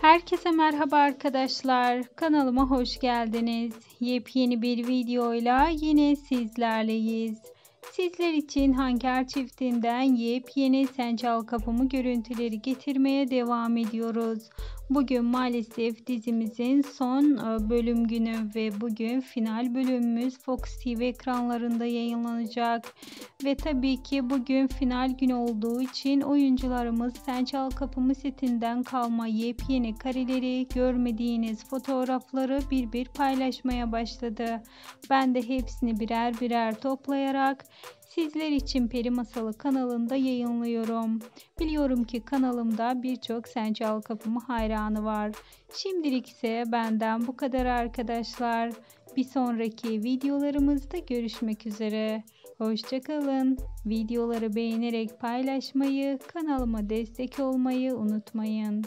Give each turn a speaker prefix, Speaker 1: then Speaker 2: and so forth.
Speaker 1: Herkese merhaba arkadaşlar. Kanalıma hoş geldiniz. Yepyeni bir videoyla yine sizlerleyiz. Sizler için Hanker çiftinden yepyeni Sen Çal Kapımı görüntüleri getirmeye devam ediyoruz. Bugün maalesef dizimizin son e, bölüm günü ve bugün final bölümümüz Fox TV ekranlarında yayınlanacak. Ve tabii ki bugün final günü olduğu için oyuncularımız Sen Kapımı setinden kalma yepyeni kareleri, görmediğiniz fotoğrafları bir bir paylaşmaya başladı. Ben de hepsini birer birer toplayarak sizler için Peri Masalı kanalında yayınlıyorum. Biliyorum ki kanalımda birçok Sen Çal Kapımı hayranı var. Şimdilik ise benden bu kadar arkadaşlar. Bir sonraki videolarımızda görüşmek üzere. Hoşçakalın. Videoları beğenerek paylaşmayı, kanalıma destek olmayı unutmayın.